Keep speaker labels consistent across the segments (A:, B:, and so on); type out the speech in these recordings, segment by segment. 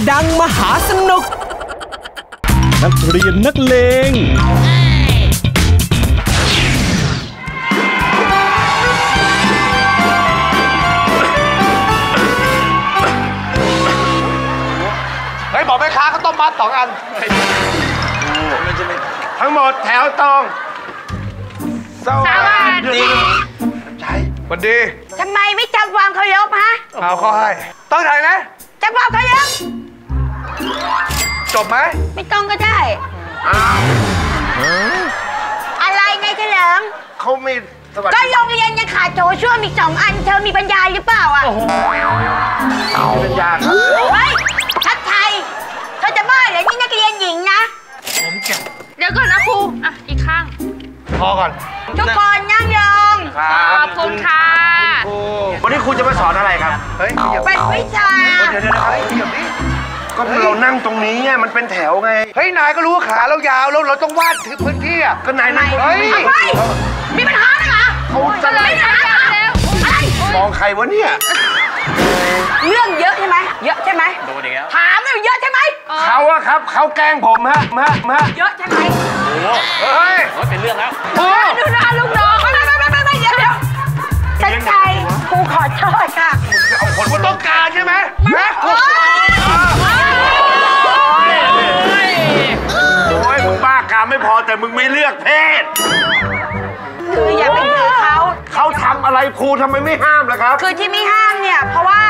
A: โกดังมหาสนุก นักเรียนนักเลง
B: เฮ้ยบอกแม่ค้าเขาวต้มมัดสองอัน ทั้งหมดแถวตรงสวัสดีใช่สวัสดี
C: ทำไมไม่จำความเคารพฮะ
B: เอาเขาให้ ต้องถ่ายนะ
C: จำความเคารพ
B: จบไหม
C: ไม่ต้องก็ได้อะไรไงเฉลิม
B: เขามีสวัส
C: ก็
B: ดี
C: โรงเรียนยังขาดโถช่วมอีกสองอัน เธอมีปัญญาหรือเปล่าอะ
B: เป็นยากครับ
C: เฮ้ยทัดไทยเธอจะบ้าเหรอนี่นักเรียนหญิงนะ
B: ผมเก็บ
D: เดี๋ยวก่อนนะครู อะ อีกข้าง
B: พอก่อน
C: ทุกคนนั่งลง
D: ขอบคุณค่ะ
B: ครู
E: วันนี้ครูจะมาสอนอะไรครับ
B: เฮ้ยเดี๋ยว
C: เป็นวิชา
E: เดี๋ยวเดี๋ยวนะครับ
B: เดี๋ยวนี้
E: ก็เรานั่งตรงนี้ไงมันเป็นแถวไง
B: เฮ้ย นายก็รู้ว่าขาเรายาวแล้วเราต้องวาดถึงพื้นที่อะ
E: ก็นายนั่ง
B: เฮ้ย
C: เอาไปมีปัญหาเหรอ
B: เขาจะ
C: ไม่ปัญหาเหรออะไร
E: มองใครวะเนี่ย
C: เรื่องเยอะใช่ไหม เยอะใช่ไหม
E: โดนอีกแล้ว
C: ถามเลยเยอะใช่ไหม
E: เขาอะครับ เขาแกล้งผมฮะฮะฮะ
C: เยอะใช่ไหม
B: เฮ้ย
E: เป็นเรื่องแล้ว
C: โอ้ดูหน้าลูกน้องไม่ไม่ไม่ไม่ไม่เดี๋ยวเดี๋ยวชัดใจครูขอโทษค่ะ
B: เอาคนว่าต้องการใช่ไหมแม่
E: ไม่พอแต่มึงไม่เลือกเพศ
C: คืออย่าไปถือเขา
E: เขาทำอะไรครูทำไมไม่ห้ามล่ะครับ
C: คือที่ไม่ห้ามเนี่ย เพราะว่า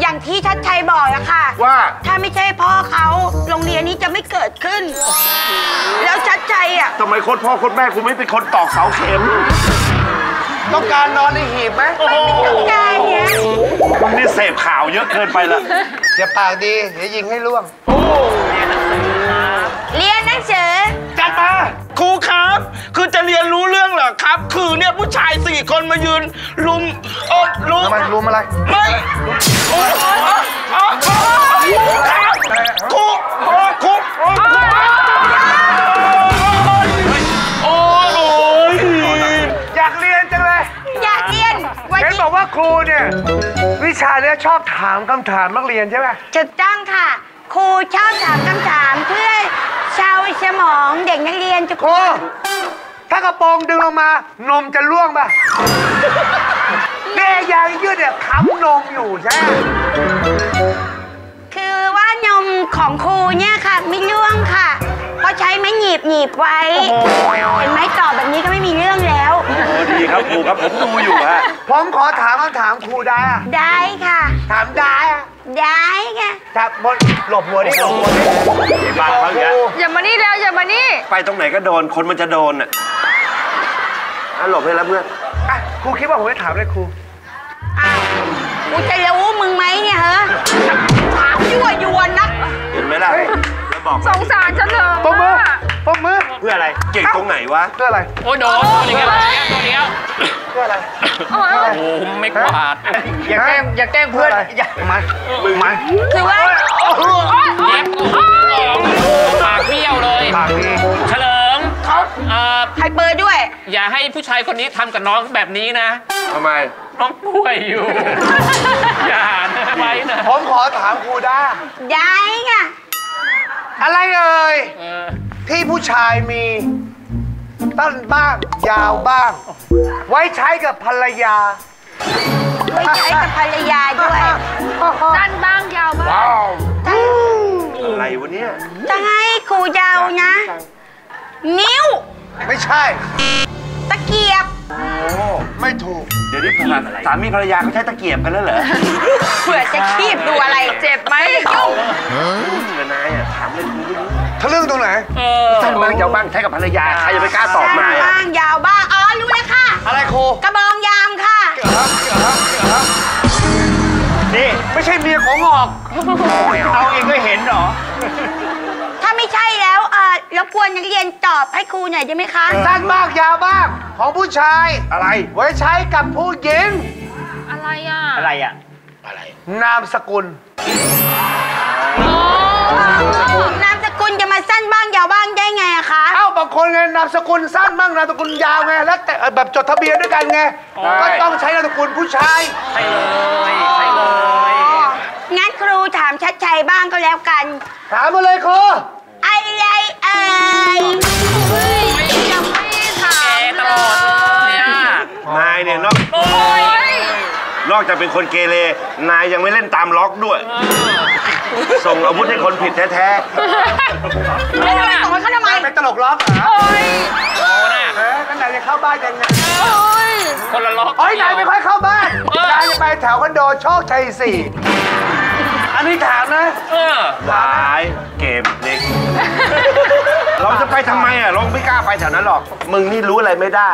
C: อย่างที่ชัดชัยบอกอะค่ะ
E: ว่า
C: ถ้าไม่ใช่พ่อเขาโรงเรียนนี้จะไม่เกิดขึ้น แล้วชัดชัยอะ
E: ทำไมคนพ่อคนแม่ครูไม่เป็นคนตอกเสาเข็ม
B: ต้องการนอนในหีบไหม
C: ต้องการเนี่ย
E: มึงนี่เสพข่าวเยอะเกินไปละ
B: อย่าปากดีเดี๋ยวยิงให้ล่วง
C: เรียนหนังสือ
E: จัดมา
F: ครูครับ คือจะเรียนรู้เรื่องเหรอครับ คือเนี่ยผู้ชายสี่คนมายืนลุมโอ้ลุม
B: ทำไมรุมอะไร
F: ไม่โอ้โอ้โอ้โอ้ครับครูโอ้ครูโอ้ครูโอ้โอ้ย
B: อยากเรียนจังเลย
C: อยากเรียนวัน
B: เห็น
C: นี้
B: บอกว่าครูเนี่ยวิชาเนี้ยชอบถามคำถามนักเรียนใช่ไหม
C: ถูกต้องค่ะ ครูชอบถามคำถามเพื่อ ชาวสมองเด็กนักเรียนทุก
B: ค
C: ค
B: รู
C: น
B: ถ้ากระโปรงดึงลงมา นมจะล่วงป่ะเนี่ยยางยืดเนี่ยค้ำนมอยู่ใช่ไหม
C: คือว่านมของครูเนี่ยค่ะ ไม่ร่วงค่ะ เพราะใช้ไม้หนีบหนีบไว้ เห็นไหมตอบแบบนี้ก็ไม่มีเรื่องแล้ว
E: โอ้ดีครับครูครับผมดูอยู่ฮะ
B: ผมขอถามคำถามครูได้อะ
C: ได้ค่ะ
B: ถามได้อะ
C: ได้ค่ะ
B: จับบนหลบหัวดิหลบหัวดิ
E: บ้านเขาอย่างเงี้ย
D: อย่ามานี่แล้วอย่ามานี่
E: ไปตรงไหนก็โดนคนมันจะโดนอะอะหลบให้แล้วเพื่อน
B: อะครูคิดว่าผมจะถามเลยครู
C: อ้าวกูจะรู้มึงไหมเนี่ยเหรอถามยั่วยวนนัก
E: เห็นไหมล่ะแล้วบอก
D: สงสารเฉลิม
B: ปมมือ
D: อะ
B: ปมมือ
E: เพื่ออะไร เก่งตรงไหนวะ
B: เพื่ออะไร
F: โอ้ยโดนโดนอีกแล้วโดนอีกแล้ว
B: เพื่ออะไร
D: โอ้ย
F: โอ้โหไม่กวาด
B: อย่าแกล้งอย่าแกล้งเพื่อนอย่ามามึงมา
C: คือว่า
F: เจ็บปากเบี้ยวเลย
B: ปากดี
F: เฉลิมเอ่อ
C: ใครเปิดด้วย
F: อย่าให้ผู้ชายคนนี้ทำกับน้องแบบนี้นะ
E: ทำไม
F: น้องป่วยอยู่ อย่านะไว้นะ
B: ผมขอถามครูได้
C: ได้ค่ะ
B: อะไรเอ่ย
F: เออ
B: ที่ผู้ชายมีต้นบ้าง ยาวบ้าง ไว้ใช้กับภรรยา
C: ไว้ใช้กับภรรยาด้วย
D: สั้นบ้างยาวบ้าง
B: ว้าว
E: อะไรวะเนี่ย
C: จะให้ครูเดานะ นิ้ว
B: ไม่ใช่
C: ตะเกียบ
B: ไม่ถูก
E: เดี๋ยวนี้สามีภรรยาเขาใช้ตะเกียบกันแล้วเหรอ
C: เผื่อจะคีบดูอะไร
D: เจ็บไหม
C: ยุ่ง
E: เดี๋ยวนายอะถามเลยครูไม่รู้
B: ทะลึ่งตรงไหน
F: เออ
E: สั้นบ้างยาวบ้างใช้กับภรรยาใครจะไปกล้าตอบ
C: สั้น
E: นายอะ
C: บ้างยาวบ้างอ๋อรู้แล้วค่ะ
B: อะไรครู
C: กระบองยามค่ะ
B: นี่ไม่ใช่เมียของหอกเอาเองก็เห็นเหรอ
C: ถ้าไม่ใช่แล้วเอ่อรบกวนนักเรียนตอบให้ครูหน่อยได้ไหมคะ
B: สั้นบ้างยาวบ้างของผู้ชาย
E: อะไร
B: ไว้ใช้กับผู้หญิง
D: อะไรอะ
E: อะไรอะ
B: นามสกุล
C: นามส กุลจะมาสั้นบ้างยาวบ้างได้ไงอะคะ
B: เอ้าบางคนไงนามสกุลสั้นบ้างนามสกุลยาวไงแล้วแต่เอ่อแบบจดทะเบียนด้วยกันไงก็ต้องใช้นามสกุลผู้ชาย
F: ใช่เลยใช่เลย
C: งั้นครูถามามชัดชัยบ้างก็แล้วกัน
B: ถามมาเลยครู
C: อะไรเอ่ย
D: ยังไม่ถาม
F: ตลอดเนี่ย
E: นายเนี่ยนอก
F: โอ้ย
E: นอกจากเป็นคนเกเรนายยังไม่เล่นตามล็อกด้วย ส่งอาวุธให้คนผิดแท้
C: ไม่ทำไมส่งให้เขาทำไม
B: เป็นตลกล็อกเหรอ
D: โอ้ย
F: โอ้น่ะ
B: เออกันไหนจะเข้าบ้านกันไง
D: โอ้ย
F: คนละล็อก
B: เฮ้ยนายไม่ค่อยเข้าบ้าน
F: เออ
B: นายจะไปแถวคอนโดโชคชัยสี่อันนี้ถามนะ
F: เออ
E: ๆวายเกมเด็ก เราจะไปทำไมอะ เราไม่กล้าไปแถวนั้นหรอก มึงนี่รู้อะไรไม่ได้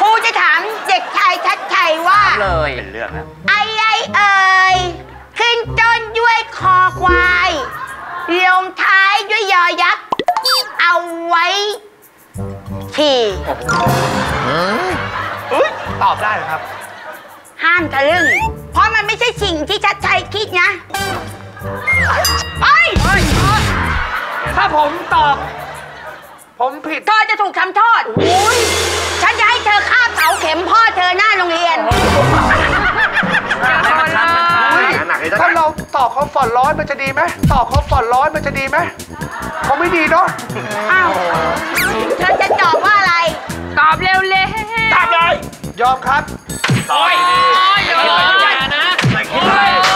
C: ครูจะถามเด็กชายชัดชัยว่า
F: เลย
E: เป็นเรื่องนะ
C: อะไรเอ่ย ขึ้นต้นด้วยคอควาย ลงท้ายด้วยยอยักษ์ เอาไว้ขี่
B: ตอบได้เหรอครับ
C: ห้ามทะลึ่ง เพราะมันไม่ใช่สิ่งที่ชัดชัยคิดนะเอ้ย
B: ถ้าผมตอบ ผมผิด
C: เธอจะถูกทำโทษฉันจะให้เธอคาบเสาเข็มพ่อเธอหน้าโรงเรียน
E: หนัก เลย
B: ถ้าเราตอบเขาฝอนร้อยมันจะดีไหมตอบเขาฝอนร้อยมันจะดีไหมคงไม่ดีเนาะ
C: อ้าวเธอจะตอบว่าอะไร
D: ตอบเร็วเลย
F: ตามเลย
B: ยอมครับ
F: โอ้ยอย่าอย่านะ
E: คิดอะไร
D: โอ้ย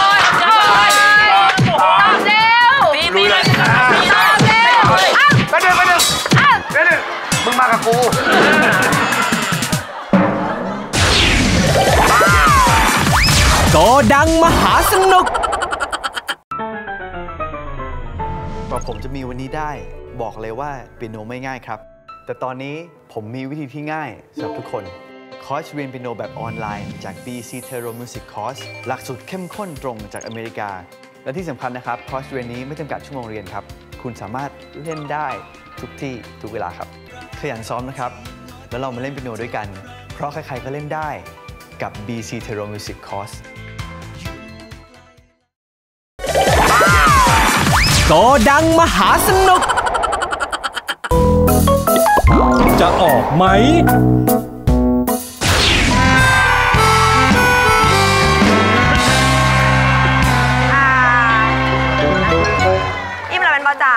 A: ดังมหาสนุก
G: กว่าผมจะมีวันนี้ได้ บอกเลยว่าเปียโนไม่ง่ายครับ แต่ตอนนี้ผมมีวิธีที่ง่ายสำหรับทุกคนคอร์สเรียนเปียโนแบบออนไลน์จาก BC t e r o Music Course หลักสูตรเข้มข้นตรงจากอเมริกา และที่สำคัญนะครับ คอร์สเรียนนี้ไม่จำกัดชั่วโมงเรียนครับ คุณสามารถเล่นได้ทุกที่ทุกเวลาครับขยันซ้อมนะครับ แล้วเรามาเล่นเปียโนด้วยกัน เพราะใครๆก็เล่นได้กับ BC t e r o Music Course
A: โกดังมหาสนุก จะออกไหม
H: อิ่มแล้วเป็นบอจ่า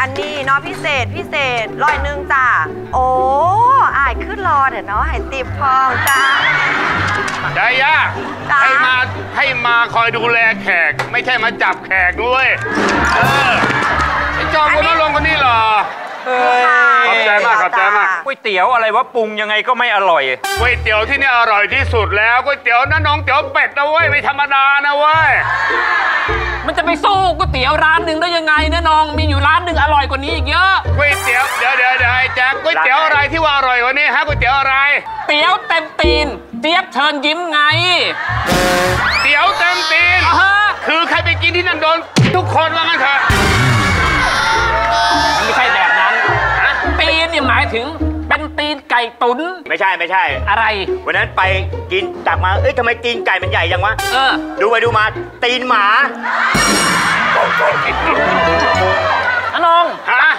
H: อันนี้เนาะพิเศษพิเศษร้อยหนึ่งจ้า โอ้อายขึ้นรอเดี๋ยวเนาะให้ติบพองจ้า
F: ได้ยาก
H: จ้า
F: ให้มาให้มาคอยดูแลแขก ไม่ใช่มาจับแขกด้วย เออไอ้จอมคนนั้นลงคนนี้เหรอ ขอบใจมากขอบใจมาก
I: ก๋วยเตี๋ยวอะไรว่าปรุงยังไงก็ไม่อร่อย
F: ก๋วยเตี๋ยวที่นี่อร่อยที่สุดแล้วก๋วยเตี๋ยวน้าน้องเตี๋ยวเป็ดนะเว้ยไม่ธรรมดานะเว้ย
I: มันจะไปสู้ก๋วยเตี๋ยวร้านหนึ่งได้ยังไงนะน้อง มีอยู่ร้านหนึ่งอร่อยกว่านี้อีกเยอะ
F: ก๋วยเตี๋ยวเดี๋ยวเดี๋ยวเดี๋ยวไอ้แจ๊คก๋วยเตี๋ยวอะไรที่ว่าอร่อยกว่านี้ฮะก๋วยเตี๋ยวอะไร
I: เตี๋ยวเต็มตีน เจี๊ยบเชิญยิ้มไง
F: เตี๋ยวเต็มตีน
I: อ่าฮะ
F: คือใครไปกินที่นั่นโดน ทุกคนว่างั้นเถอะ
I: มันไม่ใช่แบบนั้น
F: ฮะ
I: ตีนเนี่ยหมายถึงเป็นตีนไก่ตุ๋น
J: ไม่ใช่ไม่ใช่
I: อะไร
J: วันนั้นไปกินตักมา เอ้ยทำไมตีนไก่มันใหญ่ยังวะ
I: เออ
J: ดูไปดูมาตีนหมา
I: อะน้อง
F: ฮะ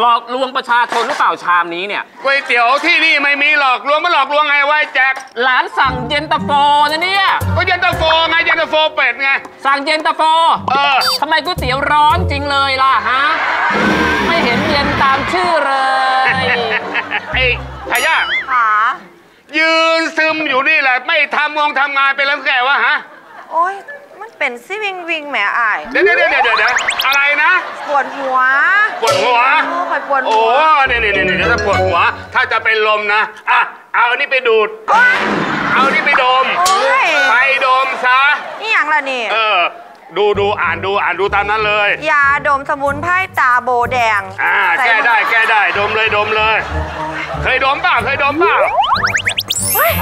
I: หลอกลวงประชาชนหรือเปล่าชามนี้เนี่ย
F: ก๋วยเตี๋ยวที่นี่ไม่มีหลอกลวงมาหลอกลวงไงวะไอ้แจ๊ค
I: หลานสั่งเย็นตาโฟนะเนี่ย
F: ก็เย็นตาโฟไงเย็นตาโฟเป็ดไง
I: สั่งเย็นตาโฟ
F: เออ
I: ทำไมก๋วยเตี๋ยวร้อนจริงเลยล่ะฮะไม่เห็นเย็นตามชื่อเลย
F: ไอ้ทายาท
H: ขา
F: ยืนซึมอยู่นี่แหละ ไม่ทำงงทำงานไปแล้วแกวะฮะ
H: โอ้ยมัน เป็นซิวิงวิงแหมอาย
F: เดี๋ยวเดี๋ยวเดี๋ยวเดี๋ยวเดี๋ยวอะไรนะ
H: ปวดหัว
F: ปวดหัว
H: โอ้คอยปวด
F: โอ้
H: หัว
F: เนี่ยเนี่ยเนี่ยถ้าปวดหัว ถ้าจะเป็นลมนะอะเอาอันนี้ไปดูด
H: โอ๊ย
F: เอาอันนี้ไปดม
H: โอ้ย
F: ไปดมซะ
H: นี่อย่างล่ะนี่
F: เออดูดูอ่านดูอ่านดูตามนั้นเลย
H: ยาดมสมุนไพรตาโบแดง
F: อ่า
H: ใส่
F: แก้ได้แก้ได้ดมเลยดมเลย เคยดมเปล่าเคยดมเปล่า
H: เฮ้ย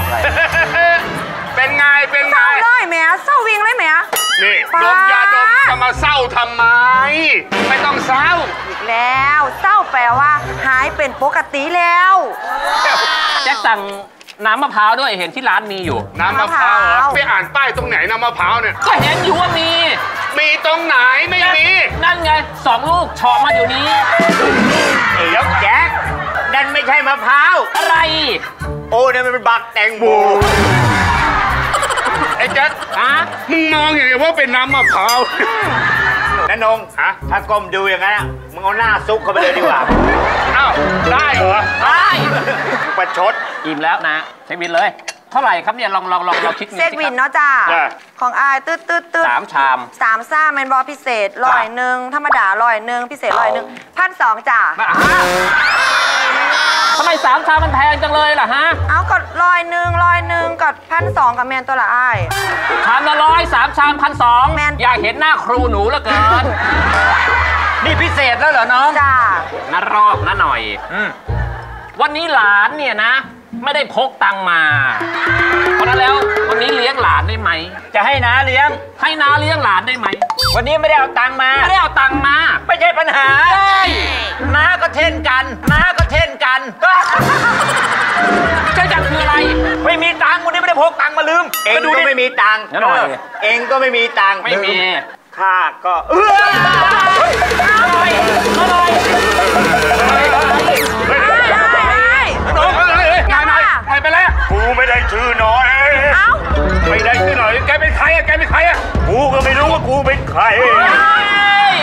F: เป็นไงเป็นไง
H: เศร้าเลยแหมเศร้าวิงเลยแหม
F: นี่
H: ป๊า
F: ดมยาดมจะมาเศร้าทำไม ไม่ต้องเศร้า
H: อีกแล้ว เศร้าแปลว่า หายเป็นปกติแล้ว
I: แจ็คสั่งน้ำมะพร้าวด้วยเห็นที่ร้านมีอยู่
F: น้ำมะพร้าวเหรอ
H: มะพร้าว
F: ไปอ่านป้ายตรงไหนน้ำมะพร้าวเนี่ย
I: ก็เห็นอยู่ว่ามี
F: มีตรงไหนไม่มี
I: นั่นไงสองลูกเฉาะมาอยู่นี้
J: เดี๋ยวแจ๊คนั่นไม่ใช่มะพร้าว
I: อะไร
J: โอ้นั่นมันเป็นบักแตงโม
F: ไอ้แจ๊ค
I: ฮะ
F: มึงมองอย่างว่าเป็นน้ำมะพร้าว
J: นันนง
F: ฮะ
J: ถ้าก้มดูอย่างนั้นอะมึงเอาหน้าซุกเข้าไปเลยดีกว่า
F: อ้าวได้เหรอ
I: ได้
J: มึงประชด
I: อิ่มแล้วนะเช็คบินเลย เท่าไหร่ครับเนี่ยลองลองลองลองคิดเงิน
H: เซ็ก
I: สิ
H: วิน
I: ครับ
H: เนาะจ้า
F: จ้ะ
H: ของอายตืดตืดตืด
I: สามชาม
H: สามซ่าแมนบอพิเศษร้อยหนึ่งธรรมดาร้อยหนึ่งพิเศษร้อยหนึ่งพันสองจ้า
I: มาฮะทำไมสามชามมันแพงจังเลยล่ะฮะ
H: เอากดร้อยหนึ่งร้อยหนึ่ง กับพันสองกับแมนตัวละอาย
I: ชามละร้อยสามชามพันสอง
H: แมน
I: อยากเห็นหน้าครูหนูเหลือเกิน
J: นี่พิเศษแล้วเหรอน้อง
H: จ้า
I: นารอบนะหน่อยวันนี้หลานเนี่ยนะ ไม่ได้พกตังค์มา เพราะฉะนั้นแล้ววันนี้เลี้ยงหลานได้ไหม
J: จะให้น้าเลี้ยง
I: ให้น้าเลี้ยงหลานได้ไหม
J: วันนี้ไม่ได้เอาตังค์มา
I: ไม่ได้เอาตังค์มา
J: ไม่ใช่ปัญหา
I: เฮ้ย
J: น้าก็เช่นกันน้าก็เช่นกัน
I: เจ้าจังคืออะไร
J: ไม่มีตังค์วันนี้ไม่ได้พกตังค์มาลืมเองก็ไม่มีตังค์
I: งั้นหน่อย
J: เออเองก็ไม่มีตังค์
I: ไม่มี
J: ข้าก็เออ
I: อะไรอะไร
F: ชื่อน้อย
H: เอ้า
F: ไม่ได้ชื่อหน่อยแกเป็นใครอะแกเป็นใครอะกูก็ไม่รู้ว่ากูเป็นใคร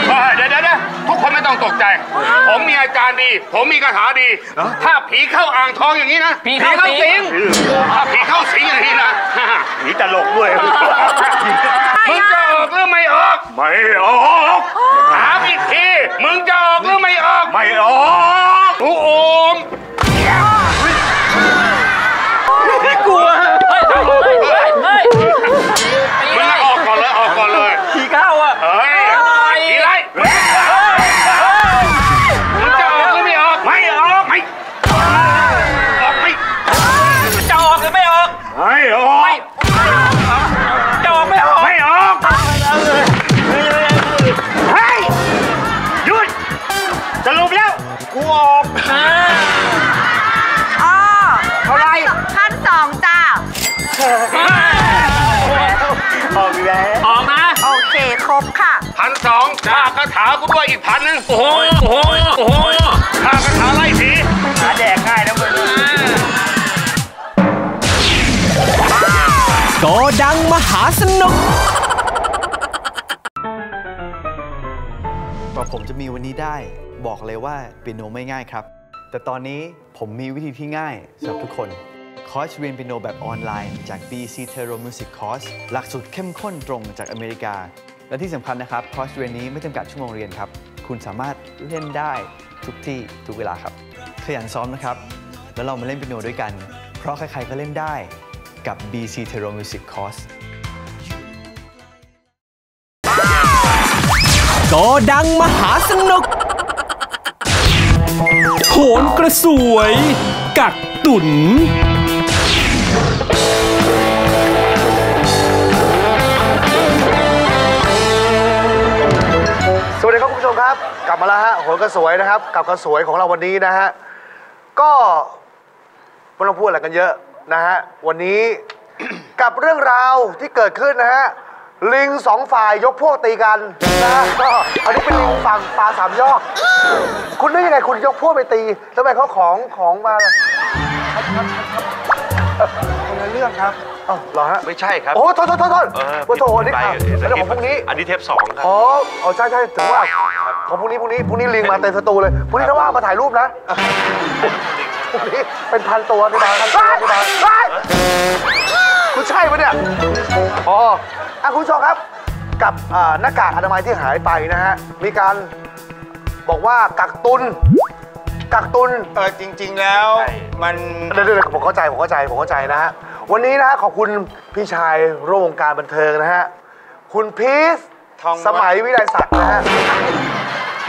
F: เฮ้ยเดี๋ยวเดี๋ยวเดี๋ยวทุกคนไม่ต้องตกใจ ผมมีอาจารย์ดี ผมมีคาถาดี ถ้าผีเข้าอ่างทองอย่างนี้นะ
I: ผีเข้าสิง
F: ถ้าผีเข้าสิงอย่างนี้นะผีตลกด้วยมึงจะออกหรือไม่ออก ไม่ออกถามอีกที มึงจะออกหรือไม่ออก
H: คครบค่ะ
F: พันสองค่าคาถากูด้วยอีกพันหนึง
I: โอ้โหโอ้โหโอ้โห
F: ค่าคาถาไล่ผี
J: หาแดกง่ายนะมึง
A: โกดังมหาสนุก
G: กว่าผมจะมีวันนี้ได้ บอกเลยว่าเปียโนไม่ง่ายครับ แต่ตอนนี้ผมมีวิธีที่ง่ายสำหรับทุกคนคอร์สเรียนเปียโนแบบออนไลน์จาก BC t e r o Music Course หลักสูตรเข้มข้นตรงจากอเมริกา และที่สำคัญนะครับคอร์สเรียนนี้ไม่จำกัดชั่วโมงเรียนครับ คุณสามารถเล่นได้ทุกที่ทุกเวลาครับ ขยันซ้อมนะครับ แล้วเรามาเล่นเปียโนด้วยกัน เพราะใครๆก็เล่นได้กับ BC t e r o Music Course
A: โกดังมหาสนุก โหนกระสวย กักตุน
B: มครับ กลับมาแล้วฮะโหนกระสวยนะครับ กับกระสวยของเราวันนี้นะฮะ ก็ไม่ต้องพูดอะไรกันเยอะนะฮะ วันนี้ กับเรื่องราวที่เกิดขึ้นนะฮะ ลิงสองฝ่ายยกพวกตีกันนะฮะก็อันนี้เป็นลิงฝั่งปลาสามยอดคุณได้ยังไงคุณยกพวกไปตีทำไมเขาของของมาล่ะคนละเรื่องครับเอ้าเหรอฮะ
E: ไม่ใช่ครับ
B: โอ้โทษโทษโทษโทษ
E: เออ
B: ว่าโทษนี่
E: ไป
B: อะแล้วของพรุ่งนี้
E: อันนี้เทปสองครับ
B: อ๋ออ๋อใช่ใช่ถึงว่า ของพรุ่งนี้พรุ่งนี้พรุ่งนี้ลิงมาเต็มสตูเลยพรุ่งนี้ถ้าว่างมาถ่ายรูปนะพรุ่งนี้เป็นพันตัวพี่บาพันตัวพี่บาเฮ้ยคุณใช่ปะเนี่ยอ๋ออะคุณผู้ชมครับกับอ่าหน้ากากอนามัยที่หายไปนะฮะมีการบอกว่ากักตุนกักตุน
J: เออจริง ๆ แล้วมัน
B: เดี๋ยวเดี๋ยวผมเข้าใจผมเข้าใจผมเข้าใจนะฮะวันนี้นะฮะขอบคุณพี่ชายร่วมวงการบันเทิงนะฮะคุณพีช
J: ทองม้วน
B: สมัยวิไลศักดิ์นะฮะ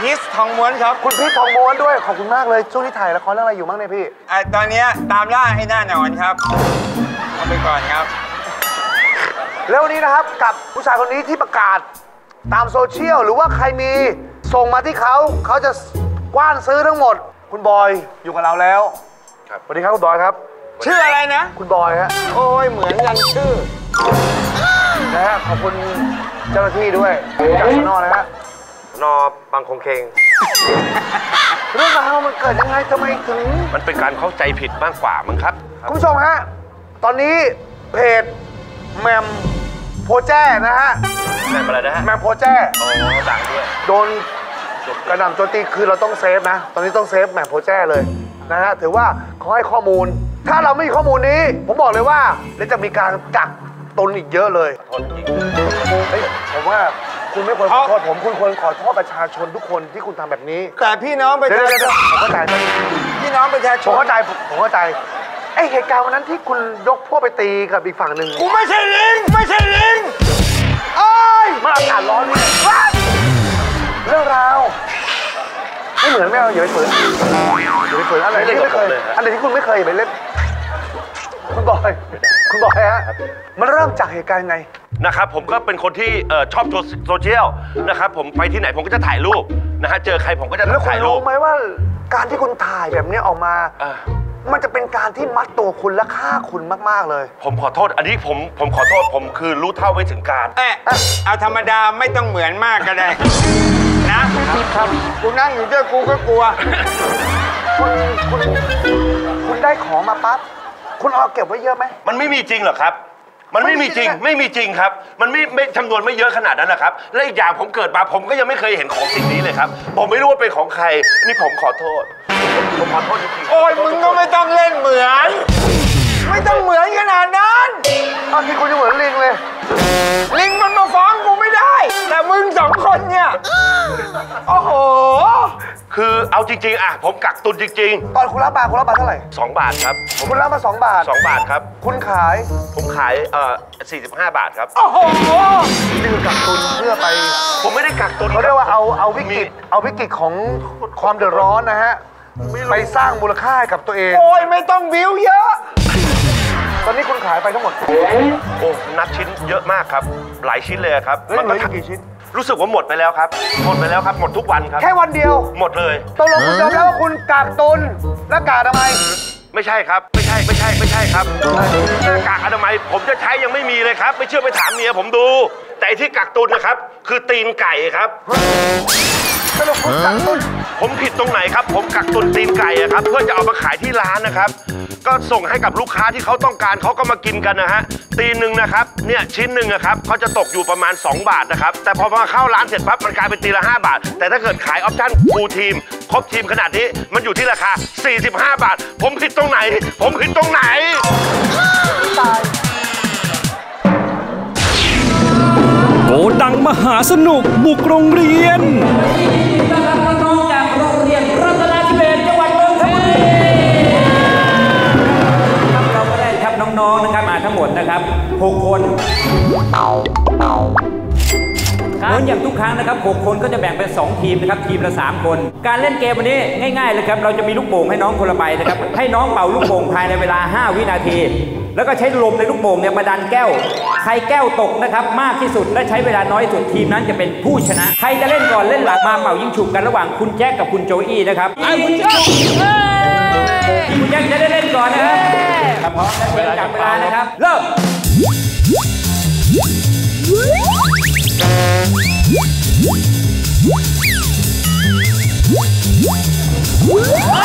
J: พิสทองม้วนครับ
B: คุณพีชทองม้วนด้วยขอบคุณมากเลยช่วงนี้ถ่ายละครเรื่องอะไรอยู่บ้างเนี่ยพี่
J: อะตอนเนี้ยตามล่าให้หน้าหนอนครับเอาไปก่อนครับ
B: แล้ววันนี้นะครับกับผู้ชายคนนี้ที่ประกาศตามโซเชียลหรือว่าใครมีส่งมาที่เขาเขาจะกว้านซื้อทั้งหมด คุณบอยอยู่กับเราแล้ว
E: ครับ
B: สวัสดีครับคุณบอยครับ
J: ชื่ออะไรนะ
B: คุณบอยฮะ
J: โอ้ยเหมือนกันชื่อ
B: นะฮะขอบคุณเจ้าหน้าที่ด้วยจากสนอนะฮะ
E: นอบางคงเคง
B: เรื่องราวมันเกิดยังไงทำไมถึง
E: มันเป็นการเข้าใจผิดมากกว่ามั้งครับ
B: คุณผู้ชมฮะ ตอนนี้เพจแมมโพแจ้นะฮะ
E: แม่อะไรนะฮะ
B: แมมโพแจ้
E: อ๋อดังด้วย
B: โดนกระหน่ำโจมตีคือเราต้องเซฟนะ ตอนนี้ต้องเซฟแมมโพแจ้เลยนะฮะ ถือว่าเขาให้ข้อมูล ถ้าเราไม่มีข้อมูลนี้ ผมบอกเลยว่าเดี๋ยวจะมีการกักตุนอีกเยอะเลย
E: โทษจริง
B: เฮ้ยผมว่า คุณไม่ควรขอโทษผมคุณควรขอโทษประชาชนทุกคนที่คุณทำแบบนี้
K: แต่พี่น้องประ
B: เดี๋ยว
K: ชา
B: เดี๋ยว
K: ช
B: เดี๋ย
K: น
B: วผมเข้าใจ
K: พี่น้องประชาช
B: ผม
K: น
B: เข้าใจผมเข้าใจไอเหตุการณ์วันนั้นที่คุณยกพวกไปตีกับอีกฝั่งหนึ่ง
K: กูไม่ใช่ลิงไม่ใช่ลิงเอ้ย
B: มันอากาศร้อนนี่เรื่องราวไม่เหมือนไม่เอาอย่าไปฝืนอย่าไปฝืนอะไรที่ไม่เคยอันไหนที่คุณไม่เคยอย่าไปเล่นคุณบอยคุณบอยฮะมันเริ่มจากเหตุการณ์ไง
E: นะครับผมก็เป็นคนที่เอ่อชอบโซเชียลนะครับผมไปที่ไหนผมก็จะถ่ายรูปนะฮะเจอใครผมก็จะ
B: แล้วคุณ
E: ถ่ายรู
B: รู้
E: ป
B: ไหมว่าการที่คุณถ่ายแบบนี้ออกมา
E: เอ่อ
B: มันจะเป็นการที่มัดตัวคุณและฆ่าคุณมาก ๆ เลย
E: ผมขอโทษ อันนี้ผมผมขอโทษผมคือรู้เท่าไม่ถึงการ
K: เอ๊ะเอาธรรมดาไม่ต้องเหมือนมากก็ได้ นะครับกูนั่งอยู่ด้วยกูก็กลัว
B: คุณคุณคุณได้ของมาปั๊บคุณเอาเก็บไว้เยอะไหม
E: มันไม่มีจริงหรอกครับ มันไม่มีจริงไม่มีจริงครับ มันไม่ไม่จำนวนไม่เยอะขนาดนั้นนะครับ และอีกอย่างผมเกิดมาผมก็ยังไม่เคยเห็นของสิ่งนี้เลยครับ ผมไม่รู้ว่าเป็นของใคร นี่ผมขอโทษ ผมขอโทษจริงๆ
K: โอ้ยมึงก็ไม่ต้องเล่นเหมือน ไม่ต้องเหมือนขนาดนั้น
B: ตอนที่คุณจะเหมือนลิงเลย
K: ลิงมันมาฟ้องกูไม่ได้ แต่มึงสองคนเนี่ย โอ้โห
E: คือเอาจริงๆอะผมกักตุนจริง
B: ตอนคุณรับมาคุณรับมาเท่าไหร่
E: ๆ 2 บาทครับผม
B: คุณรับมา2บาท
E: 2บาทครับ
B: คุณขาย
E: ผมขายเอ่อ45 บาทครับ
K: โอ้โห
B: นี่คือกักตุนเพื่อไป
E: ผมไม่ได้กักตุน
B: เขาเรียกว่าเอาเอาวิกฤต เอาวิกฤตของความเดือดร้อนนะฮะ ไปสร้างมูลค่าให้กับตัวเอง
K: โอ้ยไม่ต้องวิวเยอะ
B: ตอนนี้คุณขายไปทั้งหมด
E: โอ้นับชิ้นเยอะมากครับ หลายชิ้นเลยครับ
B: เฮ้ยเหลืออยู่กี่ชิ้น
E: รู้สึกว่าหมดไปแล้วครับ หมดไปแล้วครับ หมดทุกวันครับ
B: แค่วันเดียว
E: หมดเลย
B: ตกลงคุณยอมแล้วว่าคุณกักตุนหน้ากากอนามัย
E: ไม่ใช่ครับ ไม่ใช่ ไม่ใช่ ไม่ใช่ครับหน้ากากอนามัยผมจะใช้ยังไม่มีเลยครับ ไม่เชื่อไปถามเมียผมดู แต่ไอ้ที่กักตุนนะครับ คือตีนไก่ครับ
B: สรุปคุณกักตุน
E: ผมผิดตรงไหนครับ ผมกักตุนตีนไก่อะครับ เพื่อจะเอามาขายที่ร้านนะครับ ก็ส่งให้กับลูกค้าที่เขาต้องการเขาก็มากินกันนะฮะตีนหนึ่งนะครับเนี่ยชิ้นหนึ่งนะครับเขาจะตกอยู่ประมาณ 2 บาทนะครับแต่พอมาเข้าร้านเสร็จปั๊บมันกลายเป็นตีนละ 5 บาท แต่ถ้าเกิดขาย option full team ครบทีมขนาดนี้มันอยู่ที่ราคา 45 บาท ผมผิดตรงไหน ผมผิดตรงไหน
A: โกดังมหาสนุกบุกโรงเรียน
L: 6 คนเหมือนอย่างทุกครั้งนะครับ 6 คนก็จะแบ่งเป็น 2 ทีมนะครับ ทีมละ 3 คน การเล่นเกมวันนี้ง่ายๆเลยครับ เราจะมีลูกโป่งให้น้องคนละใบนะครับ ให้น้องเป่าลูกโป่งภายในเวลา 5 วินาที แล้วก็ใช้ลมในลูกโป่งเนี่ยมาดันแก้ว ใครแก้วตกนะครับ มากที่สุดและใช้เวลาน้อยที่สุดทีมนั้นจะเป็นผู้ชนะ ใครจะเล่นก่อนเล่นหลังมาเป่ายิงฉุบกันระหว่างคุณแจ็คกับคุณโจอี้นะครับคุณแจ็คคุณแจ็คจะได้เล่นก่อนนะครับถ้าพร้อมแล้วเวลาจับเวลานะครับ เริ่ม ข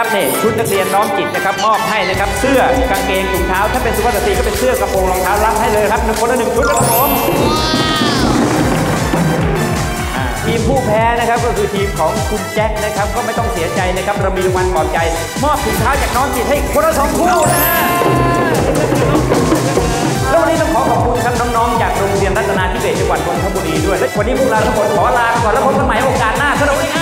L: นะครับเนี่ยชุดนักเรียนน้องจิตนะครับมอบให้นะครับ เสื้อกางเกงถุงเท้า ถ้าเป็นสุภาพสตรีก็เป็นเสื้อกระโปรงรองเท้ารับให้เลยครับหนึ่งคนละหนึ่งชุดนะครับผมทีมผู้แพ้นะครับก็คือทีมของคุณแจ็คนะครับ ก็ไม่ต้องเสียใจนะครับเรามีรางวัลปลอบใจ มอบถุงเท้าจากน้องจิตให้คนละสองคู่นะแล้ววันนี้ต้องขอขอบคุณครับน้องๆจากโรงเรียนรัตนาธิเบศจังหวัดนนทบุรีด้วยและวันนี้พวกเราทั้งหมดขอลาไปก่อนแล้วพบกันใหม่โอกาสหน้าครับเรา